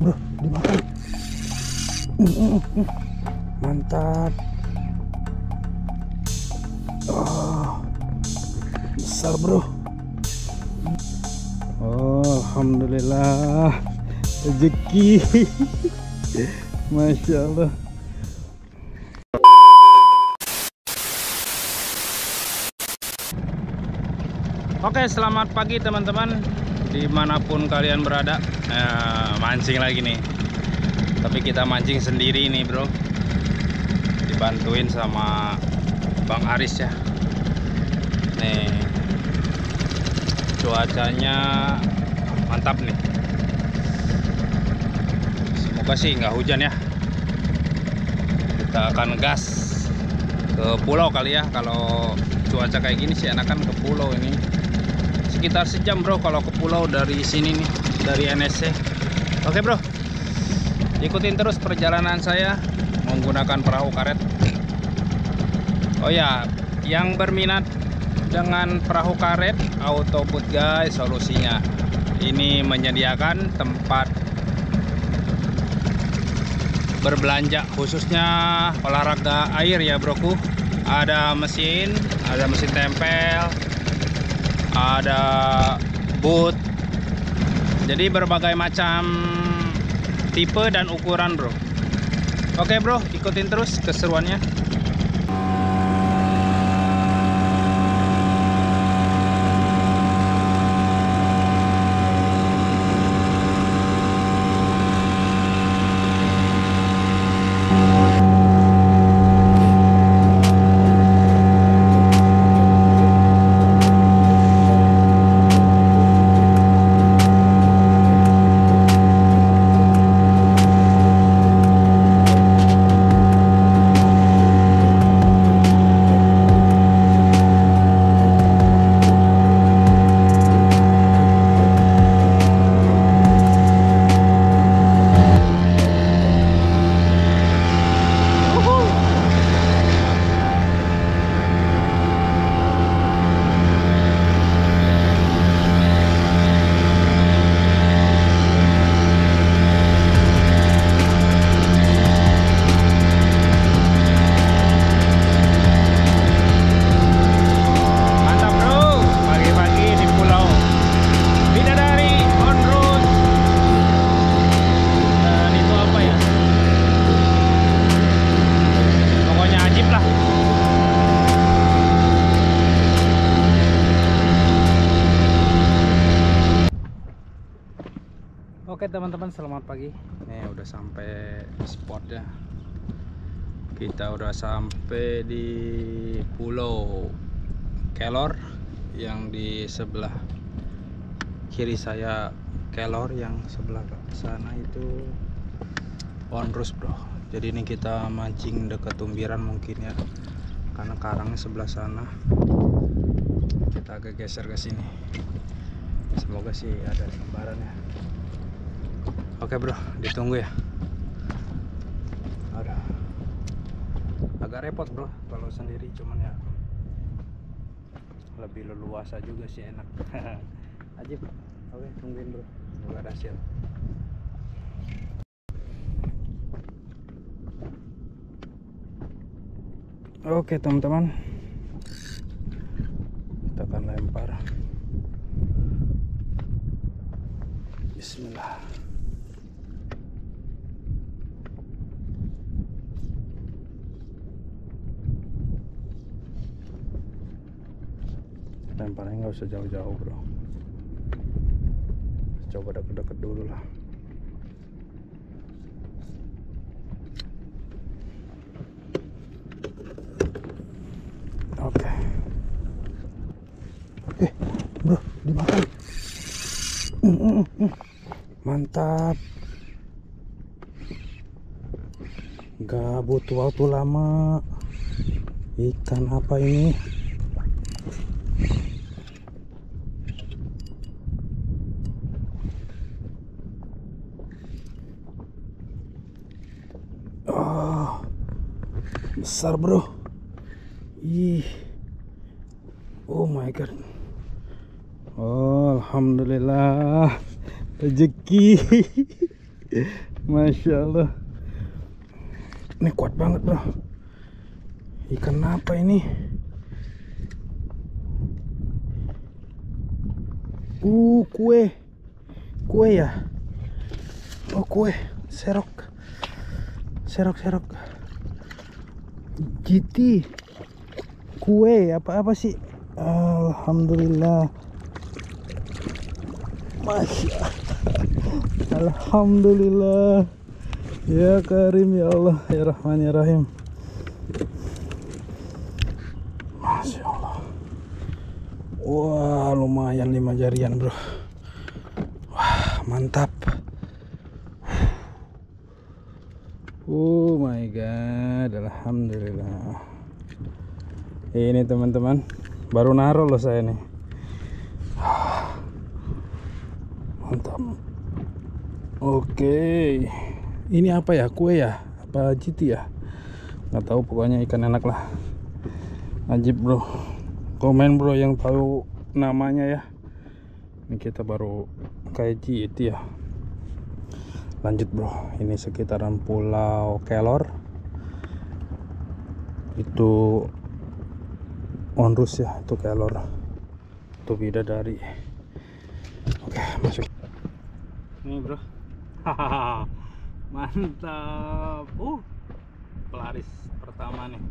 bro dimakan. Mm, mm, mm. mantap. Oh besar bro. Oh alhamdulillah. Rezeki. Masya Allah. Oke selamat pagi teman-teman Di mana pun kalian berada eh, Mancing lagi nih. Tapi kita mancing sendiri nih bro. Dibantuin sama Bang Aris ya. Nih Cuacanya Mantap nih. Semoga sih nggak hujan ya. Kita akan gas Ke pulau kali ya. Kalau cuaca kayak gini sih enakan ke pulau ini sekitar sejam bro kalau ke pulau dari sini nih dari NSC oke bro. Ikutin terus perjalanan saya menggunakan perahu karet. Oh ya. Yang berminat dengan perahu karet autoboot guys solusinya. Ini menyediakan tempat berbelanja khususnya olahraga air ya broku. Ada mesin ada mesin tempel ada boot. Jadi berbagai macam tipe dan ukuran bro. Oke bro ikutin terus keseruannya Oke teman-teman selamat pagi. Nih udah sampai spot ya Kita udah sampai di pulau Kelor yang di sebelah kiri saya Kelor yang sebelah sana itu onrus bro. Jadi ini kita mancing dekat tumbiran mungkin ya karena karangnya sebelah sana. Kita agak geser ke sini. Semoga sih ada lembaran ya oke bro. Ditunggu ya. Ada. Agak repot bro. Kalau sendiri cuman ya lebih leluasa juga sih enak. Ajib oke tungguin bro. Semoga hasil. Oke teman-teman. Kita akan lempar. Bismillah lemparnya nggak usah jauh-jauh bro. Coba deket-deket dulu lah. Oke. Eh bro dimakan. Mm, mm, mm. mantap. Nggak butuh waktu lama. Ikan apa ini Oh, besar bro. Ih, oh my god. Oh, alhamdulillah. Rezeki. Masya Allah. Ini kuat banget bro. Ikan apa ini? Uh kue. Kue ya? Oh kue. Serok. Serok serok GT Kue apa-apa sih? Alhamdulillah. Masya Alhamdulillah. Ya Karim ya Allah Ya Rahman ya Rahim. Masya Allah. Wah lumayan lima jarian bro. Wah mantap Oh my god Alhamdulillah. Ini teman-teman Baru naruh loh saya nih. Mantap. Oke. Ini apa ya? Kue ya? Apa GT ya? Nggak tahu pokoknya ikan enak lah. Ajib bro. Komen bro yang tahu namanya ya. Ini kita baru kayak GT ya. Lanjut bro. Ini sekitaran pulau Kelor itu onrus ya itu Kelor itu bidadari. Oke masuk. Ini bro. Mantap. Uh pelaris pertama nih.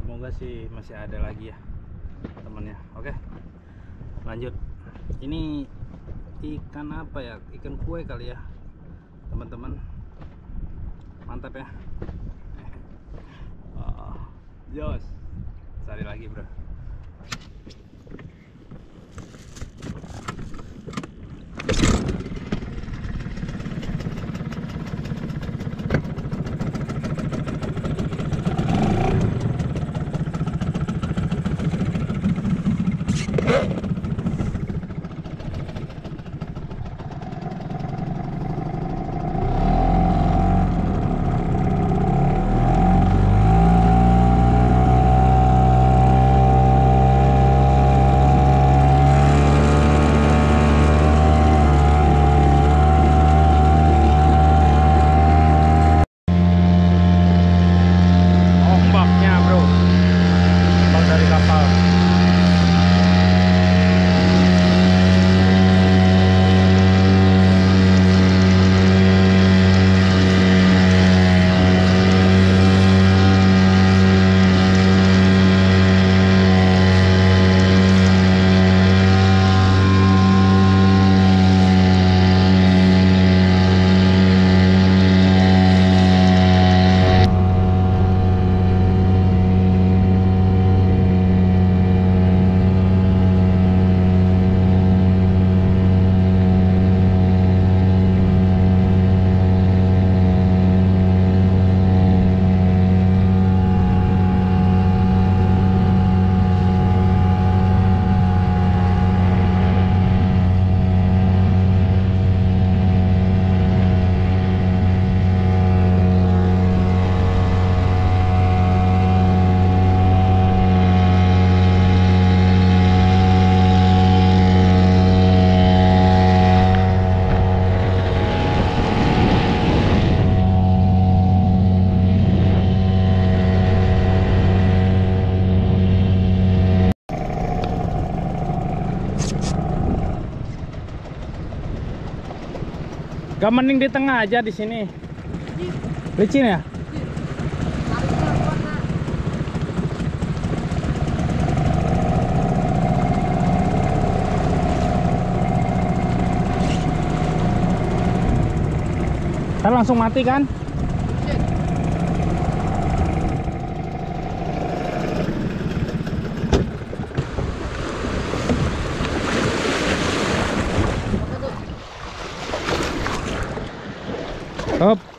Semoga sih masih ada lagi ya temennya. Oke lanjut. Ini ikan apa ya? Ikan kue kali ya teman-teman. Mantap ya jos cari lagi bro Gak mending di tengah aja di sini. Licin ya? Kan langsung mati kan? Up.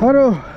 Aro.